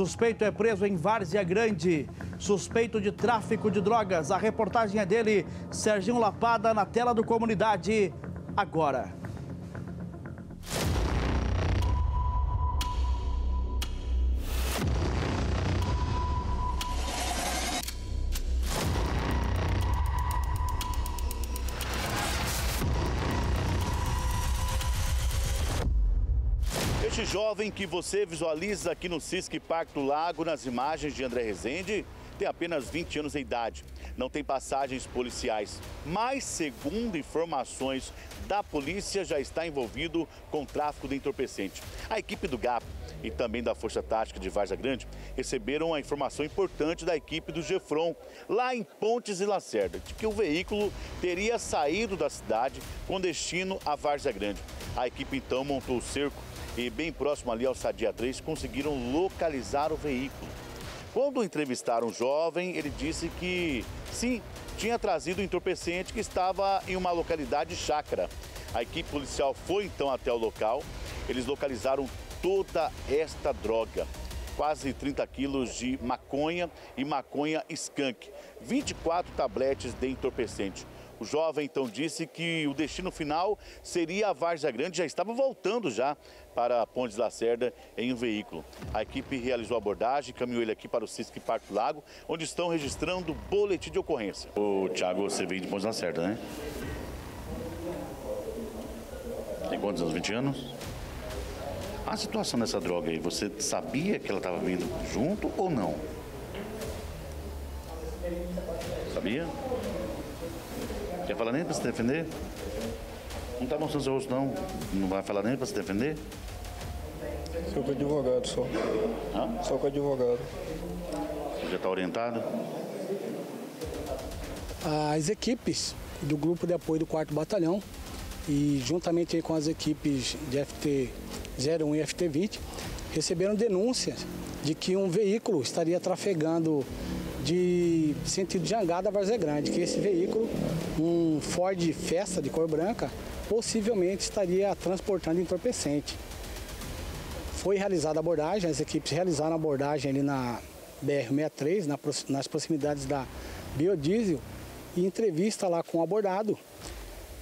Suspeito é preso em Várzea Grande. Suspeito de tráfico de drogas. A reportagem é dele, Serginho Lapada, na tela do Comunidade, agora. Este jovem que você visualiza aqui no Cisque Parque do Lago, nas imagens de André Rezende, tem apenas 20 anos de idade. Não tem passagens policiais, mas, segundo informações da polícia, já está envolvido com tráfico de entorpecente. A equipe do GAP e também da Força Tática de Varza Grande receberam a informação importante da equipe do Gefron, lá em Pontes e Lacerda, de que o veículo teria saído da cidade com destino a Varza Grande. A equipe então montou o cerco e bem próximo ali ao Sadia 3 conseguiram localizar o veículo. Quando entrevistaram o jovem, ele disse que sim, tinha trazido o entorpecente que estava em uma localidade chácara. A equipe policial foi então até o local, eles localizaram toda esta droga. Quase 30 quilos de maconha e maconha skunk, 24 tabletes de entorpecente. O jovem então disse que o destino final seria a Várzea Grande, já estava voltando já para Pontes Lacerda em um veículo. A equipe realizou a abordagem, caminhou ele aqui para o Cisque Parque do Lago, onde estão registrando boletim de ocorrência. O Thiago, você veio de Pontes Lacerda, né? Tem quantos anos? 20 anos? A situação dessa droga aí, você sabia que ela estava vindo junto ou não? Sabia? Quer falar nem para se defender? Não está mostrando seu rosto, não. Não vai falar nem para se defender? Sou com advogado só. Hã? Só com advogado. Já está orientado? As equipes do grupo de apoio do 4 Batalhão e juntamente com as equipes de FT 01 e FT 20 receberam denúncias de que um veículo estaria trafegando de sentido de Angada a Várzea Grande, que esse veículo, um Ford Festa de cor branca, possivelmente estaria transportando entorpecente. Foi realizada a abordagem, as equipes realizaram a abordagem ali na BR-63, na, nas proximidades da Biodiesel, e entrevista lá com o abordado,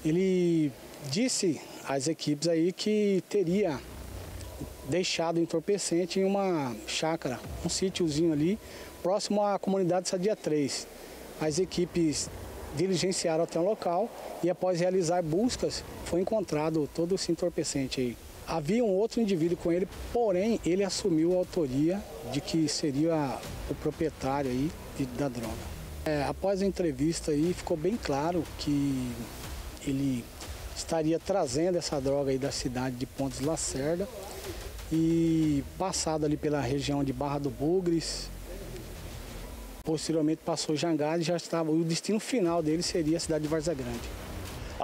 ele disse às equipes aí que teria deixado entorpecente em uma chácara, um sítiozinho ali, próximo à comunidade Sadia 3. As equipes diligenciaram até o local e após realizar buscas foi encontrado todo esse entorpecente aí. Havia um outro indivíduo com ele, porém ele assumiu a autoria de que seria o proprietário aí da droga. É, após a entrevista aí ficou bem claro que ele estaria trazendo essa droga aí da cidade de Pontes Lacerda e passado ali pela região de Barra do Bugres, posteriormente passou Jangada e já estava, o destino final dele seria a cidade de Varza Grande.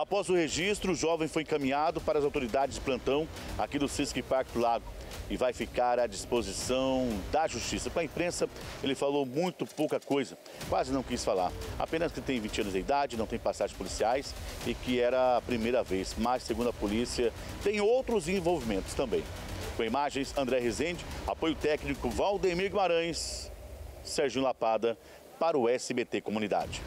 Após o registro, o jovem foi encaminhado para as autoridades de plantão aqui do Cisque Parque do Lago e vai ficar à disposição da justiça. Com a imprensa, ele falou muito pouca coisa, quase não quis falar. Apenas que tem 20 anos de idade, não tem passagens policiais e que era a primeira vez. Mas, segundo a polícia, tem outros envolvimentos também. Com imagens, André Rezende, apoio técnico Valdemir Guimarães, Sérgio Lapada, para o SBT Comunidade.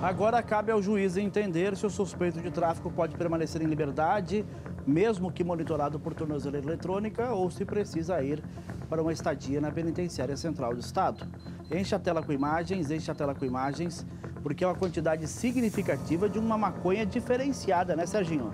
Agora cabe ao juiz entender se o suspeito de tráfico pode permanecer em liberdade, mesmo que monitorado por tornozeleira eletrônica, ou se precisa ir para uma estadia na Penitenciária Central do Estado. Enche a tela com imagens, enche a tela com imagens, porque é uma quantidade significativa de uma maconha diferenciada, né, Serginho?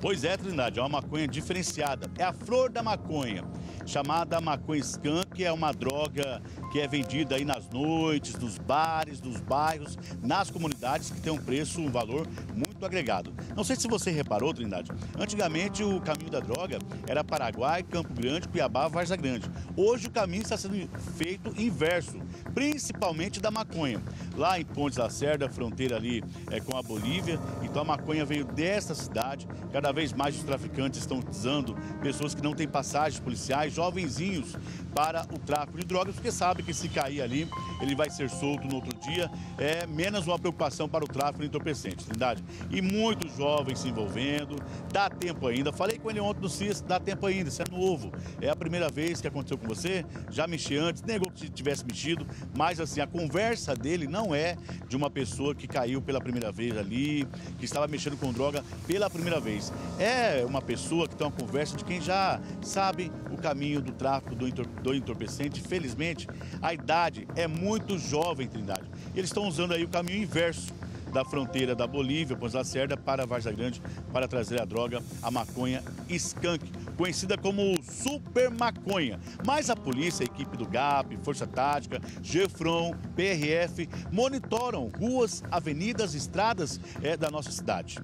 Pois é, Trindade, é uma maconha diferenciada. É a flor da maconha, chamada maconha skunk, que é uma droga que é vendida aí nas noites, nos bares, nos bairros, nas comunidades, que tem um preço, um valor muito agregado. Não sei se você reparou, Trindade, antigamente o caminho da droga era Paraguai, Campo Grande, Cuiabá, Varza Grande. Hoje o caminho está sendo feito inverso, principalmente da maconha. Lá em Pontes Lacerda, fronteira ali é, com a Bolívia, então a maconha veio desta cidade. Cada vez mais os traficantes estão utilizando pessoas que não têm passagens policiais, jovenzinhos, para o tráfico de drogas, porque sabe que se cair ali, ele vai ser solto no outro dia. É menos uma preocupação para o tráfico de entorpecentes, Trindade. E muitos jovens se envolvendo. Dá tempo ainda. Falei com ele ontem no CIS, dá tempo ainda, isso é novo. É a primeira vez que aconteceu com você, já mexi antes, negou que tivesse mexido, mas assim, a conversa dele não é de uma pessoa que caiu pela primeira vez ali, que estava mexendo com droga pela primeira vez. É uma pessoa que tem uma conversa de quem já sabe o caminho do tráfico do, do entorpecente. Felizmente, a idade é muito jovem, Trindade. Eles estão usando aí o caminho inverso da fronteira da Bolívia, Pons Lacerda, para Varza Grande, para trazer a droga, a maconha skunk, conhecida como super maconha. Mas a polícia, a equipe do GAP, Força Tática, Gefron, PRF, monitoram ruas, avenidas, estradas é, da nossa cidade.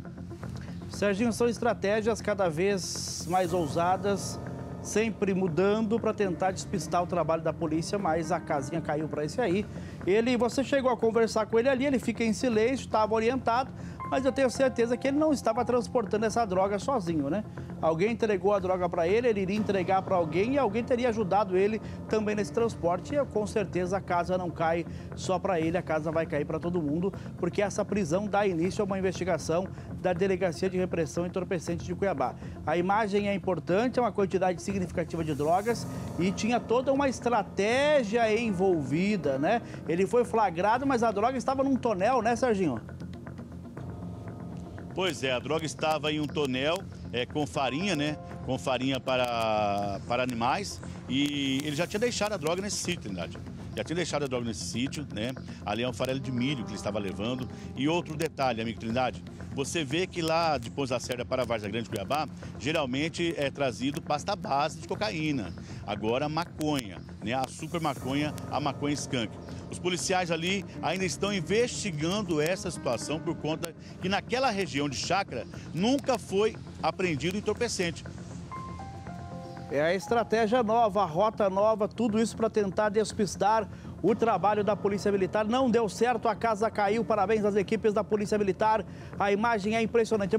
Serginho, são estratégias cada vez mais ousadas, sempre mudando para tentar despistar o trabalho da polícia, mas a casinha caiu para esse aí. Ele, você chegou a conversar com ele ali, ele fica em silêncio, estava orientado, mas eu tenho certeza que ele não estava transportando essa droga sozinho, né? Alguém entregou a droga para ele, ele iria entregar para alguém e alguém teria ajudado ele também nesse transporte. E com certeza a casa não cai só para ele, a casa vai cair para todo mundo, porque essa prisão dá início a uma investigação da Delegacia de Repressão Entorpecente de Cuiabá. A imagem é importante, é uma quantidade significativa de drogas e tinha toda uma estratégia envolvida, né? Ele foi flagrado, mas a droga estava num tonel, né, Serginho? Pois é, a droga estava em um tonel é, com farinha, né? Com farinha para, para animais. E ele já tinha deixado a droga nesse sítio, Trindade. Já tinha deixado a droga nesse sítio, né? Ali é um farelo de milho que ele estava levando. E outro detalhe, amigo Trindade, você vê que lá de Pouso Lacerda para Varza Grande, Cuiabá, geralmente é trazido pasta base de cocaína. Agora maconha, né? A super maconha, a maconha skunk. Os policiais ali ainda estão investigando essa situação por conta que naquela região de chácara nunca foi apreendido entorpecente. É a estratégia nova, a rota nova, tudo isso para tentar despistar o trabalho da Polícia Militar. Não deu certo, a casa caiu. Parabéns às equipes da Polícia Militar. A imagem é impressionante.